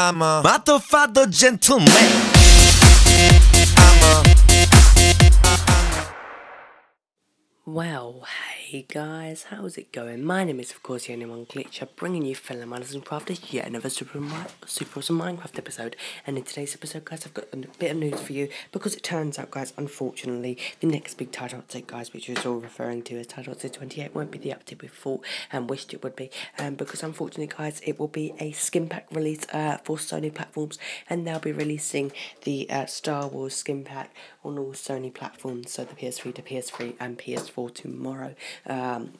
I'm a motherfucker gentleman. I'm a Well, hey guys, how's it going? My name is, of course, the only one Glitcher, bringing you fellow miners and crafters yet another super, super awesome Minecraft episode. And in today's episode, guys, I've got a bit of news for you because it turns out, guys, unfortunately, the next big title update, guys, which you're all referring to as title update 28, won't be the update we thought and wished it would be. Um, because unfortunately, guys, it will be a skin pack release uh, for Sony platforms, and they'll be releasing the uh, Star Wars skin pack on all Sony platforms, so the PS3 to PS3 and PS4 tomorrow. Um,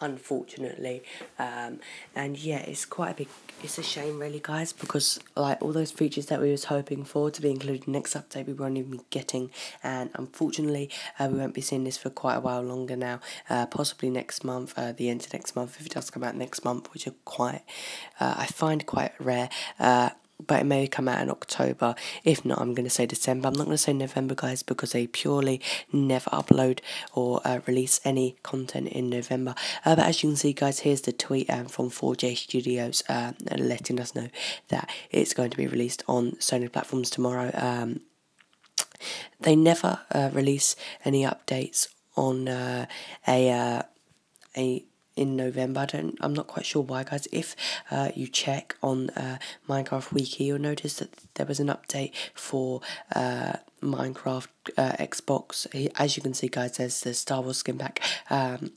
unfortunately. Um, and yeah it's quite a big it's a shame really guys because like all those features that we was hoping for to be included next update we won't even be getting. And unfortunately uh, we won't be seeing this for quite a while longer now. Uh, possibly next month uh, the end of next month if it does come out next month which are quite uh, I find quite rare. Uh, but it may come out in October. If not, I'm going to say December. I'm not going to say November, guys, because they purely never upload or uh, release any content in November. Uh, but as you can see, guys, here's the tweet um, from 4J Studios uh, letting us know that it's going to be released on Sony platforms tomorrow. Um, they never uh, release any updates on uh, a uh, a in November. I don't, I'm not quite sure why, guys. If uh, you check on uh, Minecraft Wiki, you'll notice that there was an update for uh, Minecraft uh, Xbox. As you can see, guys, there's the Star Wars skin pack. Um,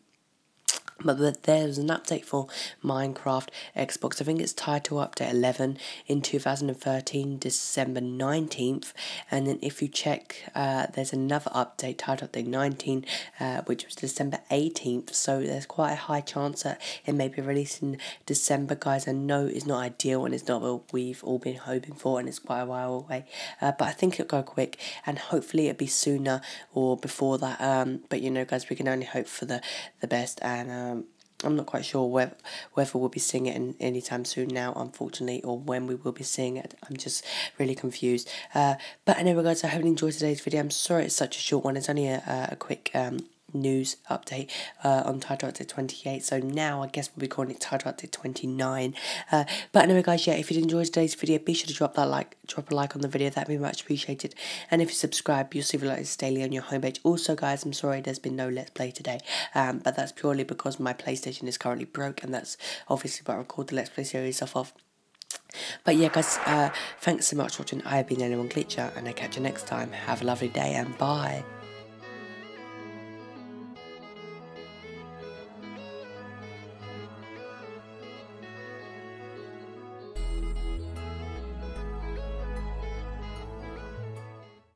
but there's an update for Minecraft Xbox. I think it's title update 11 in 2013, December 19th. And then if you check, uh, there's another update, title update 19, uh, which was December 18th. So there's quite a high chance that it may be released in December, guys. I know it's not ideal and it's not what we've all been hoping for, and it's quite a while away. Uh, but I think it'll go quick, and hopefully it'll be sooner or before that. Um, but you know, guys, we can only hope for the, the best. And um, I'm not quite sure whether, whether we'll be seeing it in, anytime soon now, unfortunately, or when we will be seeing it. I'm just really confused. Uh, but anyway, guys, I hope you enjoyed today's video. I'm sorry it's such a short one. It's only a, a quick um, news update uh, on Title Update 28. So now I guess we'll be calling it Title Update 29. Uh, but anyway, guys, yeah, if you enjoyed today's video, be sure to drop that like, drop a like on the video. That'd be much appreciated. And if you subscribe, you'll see the latest daily on your homepage. Also, guys, I'm sorry there's been no Let's Play today, um, but that's purely because my PlayStation is currently broke, and that's obviously what I record the Let's Play series off of. But yeah, guys, uh, thanks so much for watching. I have been Only One Glitcher, and I'll catch you next time. Have a lovely day, and bye.